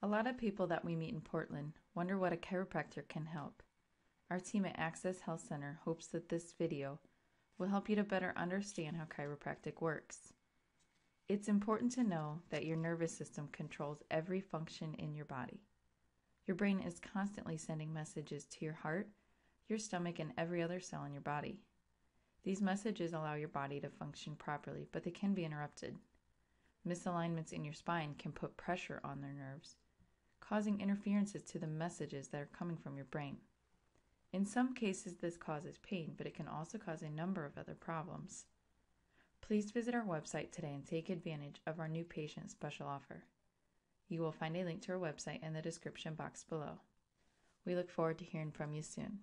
A lot of people that we meet in Portland wonder what a chiropractor can help. Our team at Access Health Center hopes that this video will help you to better understand how chiropractic works. It's important to know that your nervous system controls every function in your body. Your brain is constantly sending messages to your heart, your stomach, and every other cell in your body. These messages allow your body to function properly, but they can be interrupted. Misalignments in your spine can put pressure on their nerves, causing interferences to the messages that are coming from your brain. In some cases, this causes pain, but it can also cause a number of other problems. Please visit our website today and take advantage of our new patient special offer. You will find a link to our website in the description box below. We look forward to hearing from you soon.